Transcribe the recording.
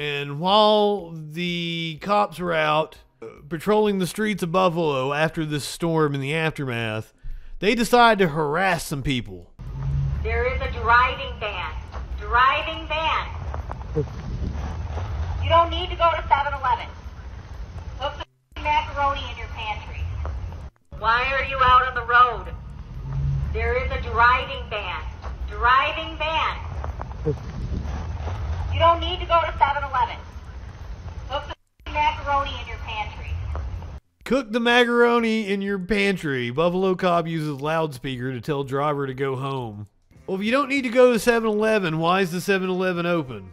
And while the cops were out uh, patrolling the streets of Buffalo after this storm and the aftermath, they decided to harass some people. There is a driving ban. Driving ban. You don't need to go to 7-Eleven. Put the macaroni in your pantry. Why are you out on the road? There is a driving ban. Driving ban. You don't need to go to 7-Eleven. Put the macaroni in your pantry. Cook the macaroni in your pantry. Buffalo cop uses loudspeaker to tell driver to go home. Well, if you don't need to go to 7 Eleven, why is the 7 Eleven open?